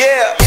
Yeah.